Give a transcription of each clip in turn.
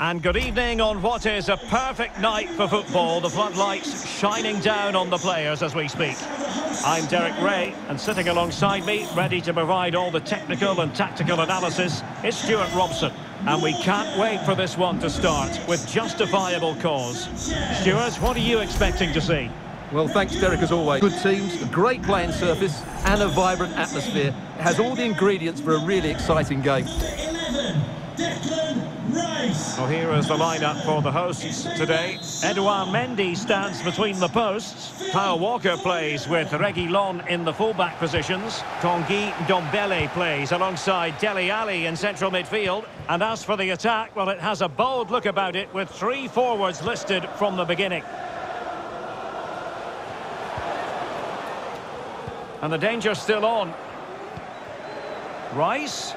And good evening on what is a perfect night for football. The floodlights shining down on the players as we speak. I'm Derek Ray, and sitting alongside me, ready to provide all the technical and tactical analysis, is Stuart Robson. And we can't wait for this one to start with justifiable cause. Stuart, what are you expecting to see? Well, thanks, Derek, as always. Good teams, a great playing surface, and a vibrant atmosphere. It has all the ingredients for a really exciting game. 11, Declan Rice. Well, here is the lineup for the hosts today. Edouard Mendy stands between the posts. Kyle Walker plays with Reguilon in the fullback positions. Tanguy Ndombele plays alongside Dele Alli in central midfield. And as for the attack, well, it has a bold look about it with three forwards listed from the beginning. And the danger's still on. Rice.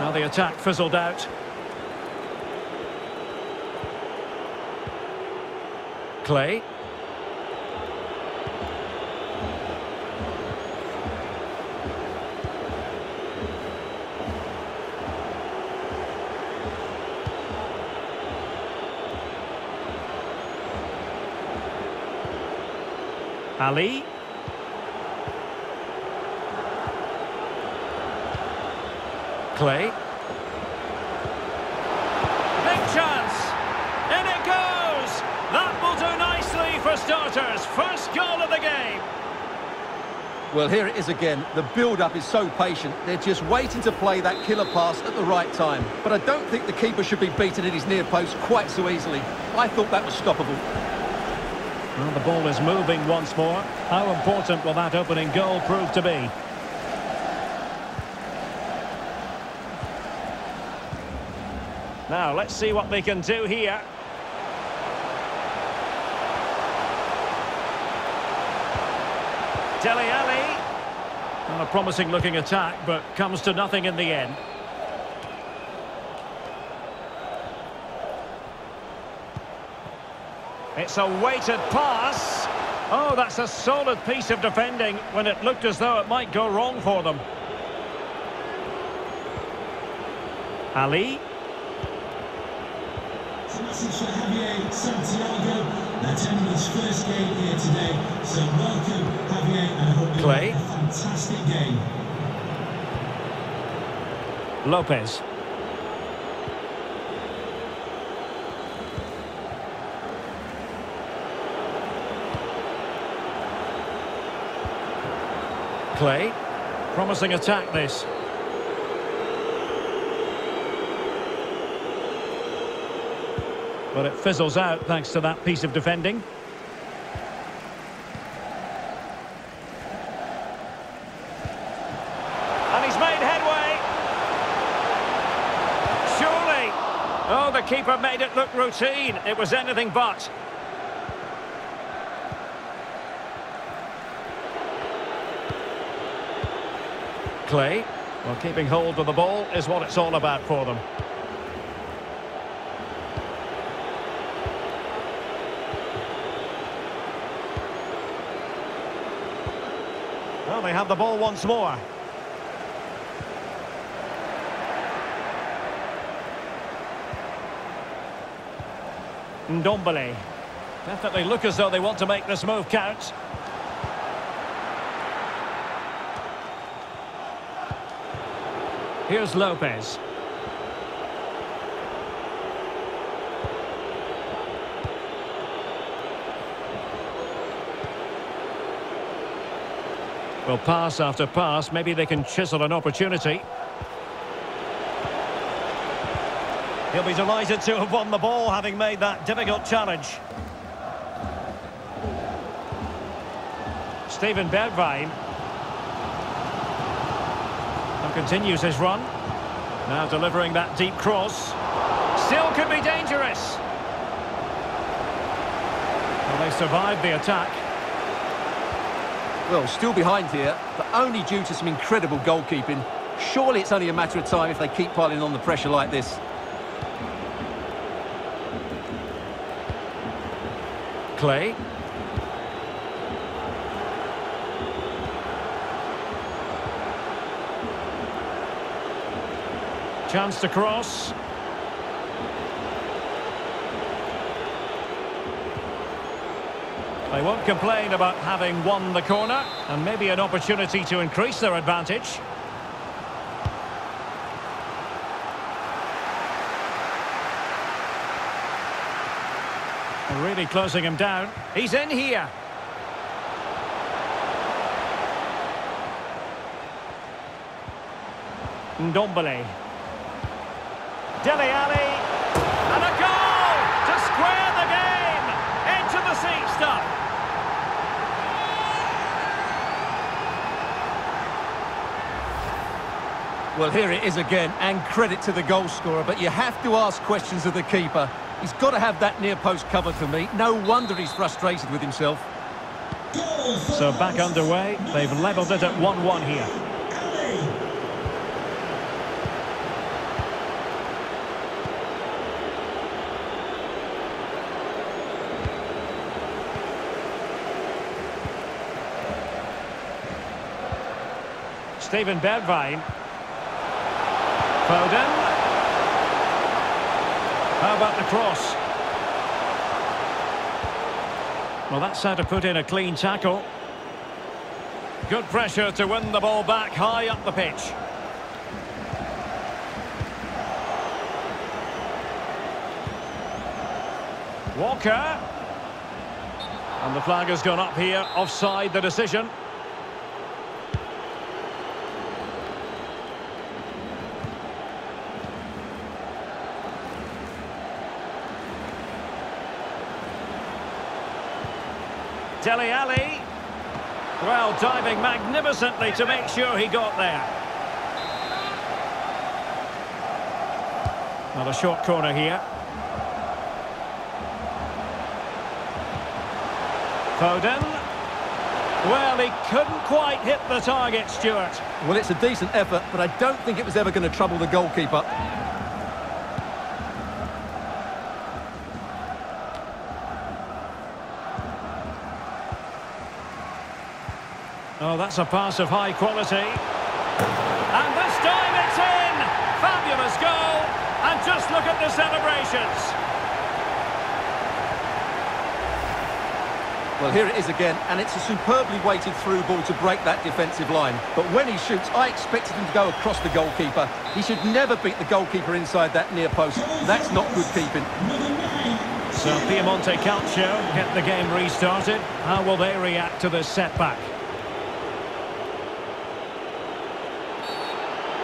Now the attack fizzled out. Clay. Alli. Clay. Big chance. In it goes. That will do nicely for starters. First goal of the game. Well, here it is again. The build-up is so patient. They're just waiting to play that killer pass at the right time. But I don't think the keeper should be beaten in his near post quite so easily. I thought that was stoppable. Well, the ball is moving once more. How important will that opening goal prove to be? Now, let's see what they can do here. Dele Alli. a promising looking attack, but comes to nothing in the end. It's a weighted pass. Oh, that's a solid piece of defending when it looked as though it might go wrong for them. Alli. It's a message for Javier Santiago. Attending his first game here today. So welcome, Javier, and I hope you Clay. fantastic game. Lopez. Clay. Promising attack this. But it fizzles out thanks to that piece of defending. And he's made headway. Surely. Oh, the keeper made it look routine. It was anything but. Clay. Well, keeping hold of the ball is what it's all about for them. They have the ball once more. Ndombele. Definitely look as though they want to make this move count. Here's Lopez. Well, pass after pass, maybe they can chisel an opportunity. He'll be delighted to have won the ball, having made that difficult challenge. Steven Bergwijn continues his run. Now delivering that deep cross. Still could be dangerous. Well, they survived the attack. Well, still behind here, but only due to some incredible goalkeeping. Surely it's only a matter of time if they keep piling on the pressure like this. Clay. Chance to cross. They won't complain about having won the corner and maybe an opportunity to increase their advantage. Really closing him down. He's in here. Ndombele. Dele. And a goal to square the game. Into the seat stuff. Well, here it is again, and credit to the goal scorer, but you have to ask questions of the keeper. He's got to have that near post covered for me. No wonder he's frustrated with himself. So back underway. They've levelled it at 1-1 here. Steven Bergwijn. Foden. How about the cross? Well, that's how to put in a clean tackle. Good pressure to win the ball back high up the pitch. Walker. And the flag has gone up here, offside the decision. Dele Alli. Well, diving magnificently to make sure he got there. Another short corner here. Foden. Well, he couldn't quite hit the target, Stuart. Well, it's a decent effort, but I don't think it was ever going to trouble the goalkeeper. Oh, that's a pass of high quality. And this time it's in! Fabulous goal! And just look at the celebrations. Well, here it is again, and it's a superbly weighted through ball to break that defensive line. But when he shoots, I expected him to go across the goalkeeper. He should never beat the goalkeeper inside that near post. That's not good keeping. So Piemonte Calcio get the game restarted. How will they react to this setback?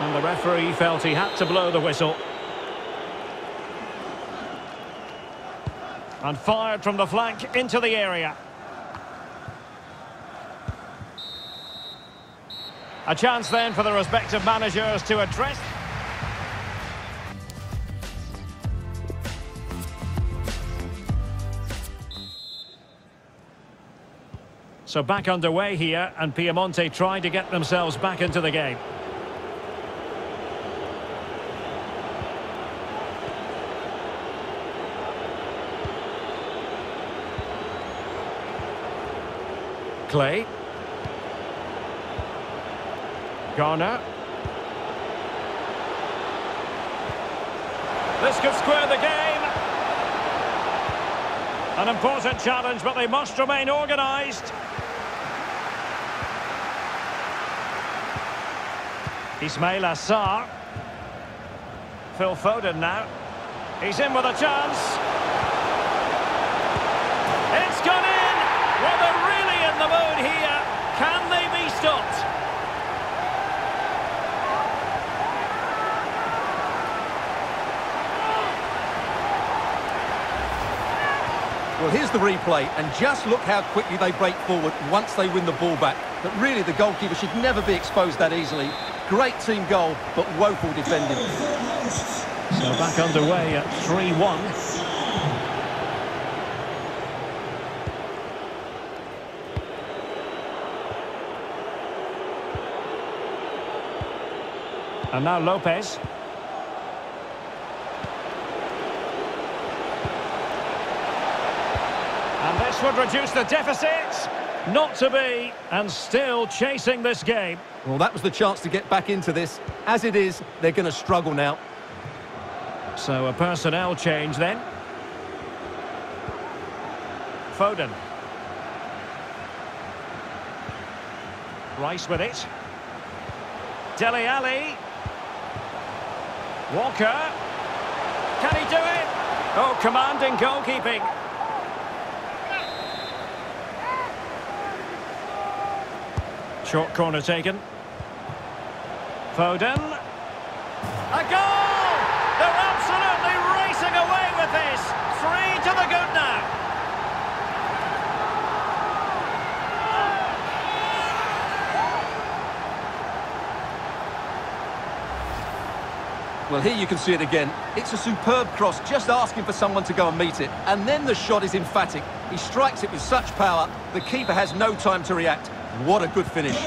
And the referee felt he had to blow the whistle. And fired from the flank into the area. A chance then for the respective managers to address... So back underway here, and Piemonte trying to get themselves back into the game. Clay. Garner. This could square the game. An important challenge, but they must remain organised. Ismaila Sarr. Phil Foden now. He's in with a chance. It's gone in! Well, they're really in the mood here. Can they be stopped? Well, here's the replay, and just look how quickly they break forward once they win the ball back. But really, the goalkeeper should never be exposed that easily. Great team goal, but woeful defending. So back underway at 3-1. And now Lopez. And this would reduce the deficit. Not to be, and still chasing this game. Well, that was the chance to get back into this. As it is, they're going to struggle now. So a personnel change then. Foden. Rice with it. Dele Alli. Walker. Can he do it? Oh, commanding goalkeeping. Short corner taken. Foden. A goal! They're absolutely racing away with this. Three to the good now. Well, here you can see it again. It's a superb cross, just asking for someone to go and meet it. And then the shot is emphatic. He strikes it with such power, the keeper has no time to react. What a good finish.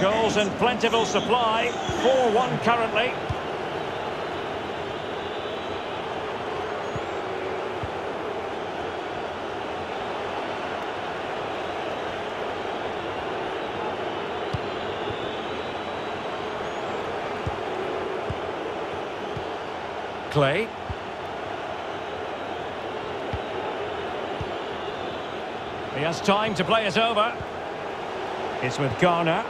Goals in plentiful supply. 4-1 currently. Clay. He has time to play it over. It's with Garner.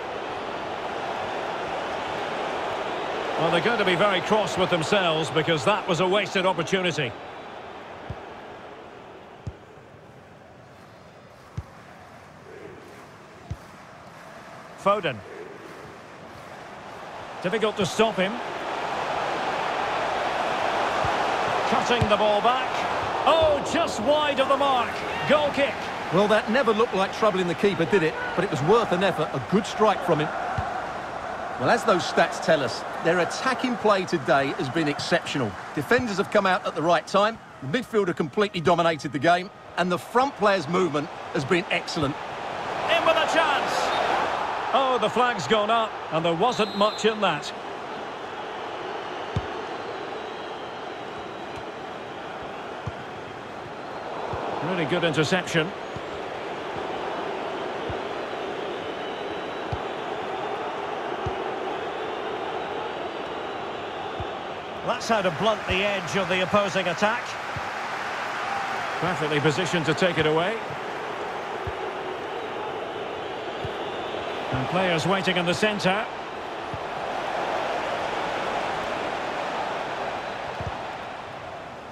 Well, they're going to be very cross with themselves because that was a wasted opportunity. Foden. Difficult to stop him. Cutting the ball back. Oh, just wide of the mark. Goal kick. Well, that never looked like troubling the keeper, did it? But it was worth an effort. A good strike from him. Well, as those stats tell us, their attacking play today has been exceptional. Defenders have come out at the right time, the midfielder completely dominated the game, and the front player's movement has been excellent. In with a chance! Oh, the flag's gone up, and there wasn't much in that. Really good interception. That's how to blunt the edge of the opposing attack. Perfectly positioned to take it away. And players waiting in the centre.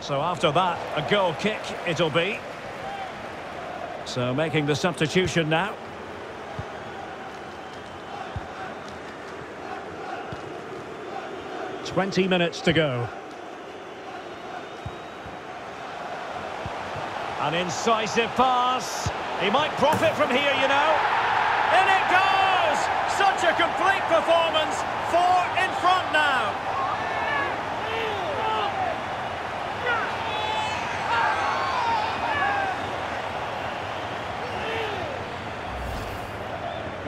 So after that, a goal kick it'll be. So making the substitution now. Twenty minutes to go. An incisive pass. He might profit from here, you know. In it goes! Such a complete performance. Four in front now.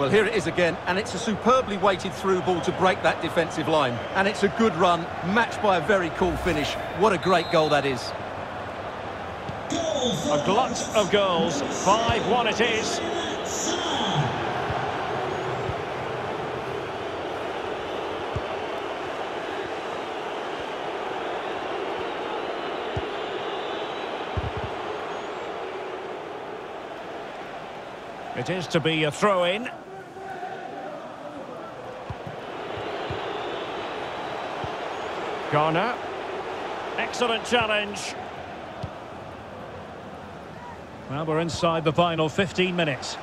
Well, here it is again, and it's a superbly weighted through ball to break that defensive line. And it's a good run, matched by a very cool finish. What a great goal that is. A glut of goals. 5-1 it is. It is to be a throw-in. Garner. Excellent challenge. Well, we're inside the final 15 minutes.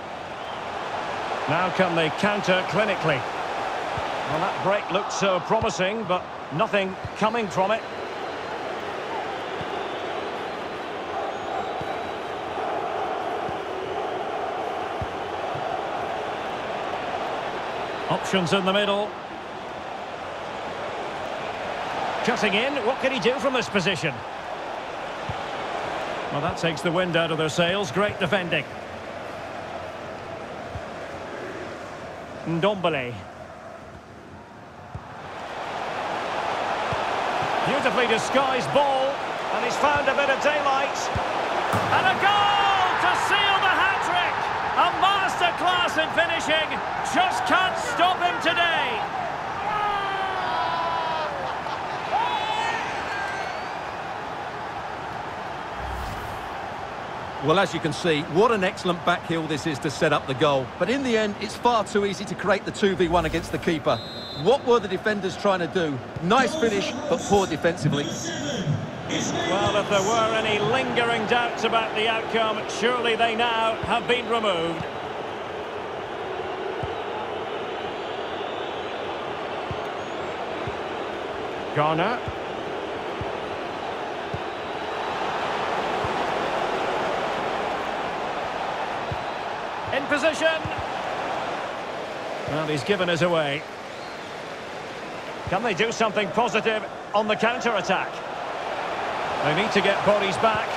Now can they counter clinically? Well, that break looked so promising, but nothing coming from it. Options in the middle. Cutting in, what can he do from this position? Well, that takes the wind out of their sails. Great defending. Ndombele. Beautifully disguised ball, and he's found a bit of daylight. And a goal to seal the hat-trick! A masterclass in finishing. Just can't stop him today. Well, as you can see, what an excellent back heel this is to set up the goal. But in the end, it's far too easy to create the 2v1 against the keeper. What were the defenders trying to do? Nice finish, but poor defensively. Well, if there were any lingering doubts about the outcome, surely they now have been removed. Garner. In position. Well, he's given us away. Can they do something positive on the counter-attack? They need to get bodies back.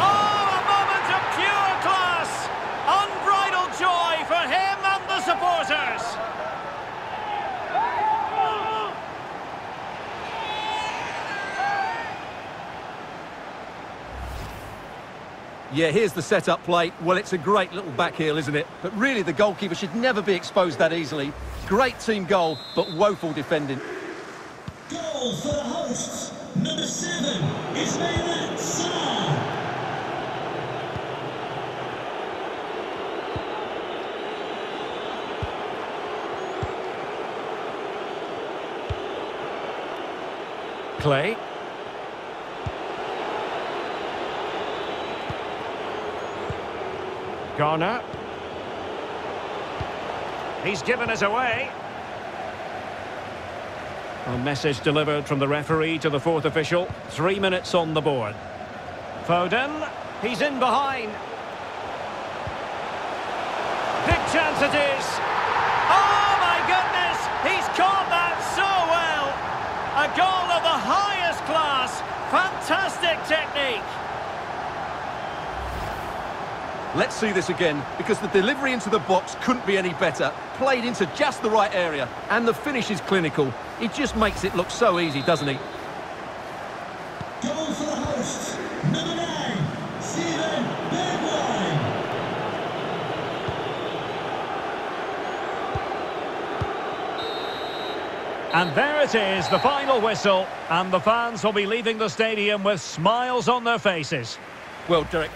Oh, a moment of pure class! Unbridled joy for him and the supporters! Yeah, here's the set-up play. Well, it's a great little back heel, isn't it? But really, the goalkeeper should never be exposed that easily. Great team goal, but woeful defending. Goal for the hosts, number seven, Ismaila Sarr. Clay. Garner. He's given us away. A message delivered from the referee to the fourth official. Three minutes on the board. Foden. He's in behind. Big chance it is. Oh, my goodness! He's caught that so well! A goal of the highest class. Fantastic technique. Let's see this again, because the delivery into the box couldn't be any better. Played into just the right area, and the finish is clinical. He just makes it look so easy, doesn't he? Goal for the hosts, number nine, Steven Bergwijn. And there it is, the final whistle. And the fans will be leaving the stadium with smiles on their faces. Well, Derek,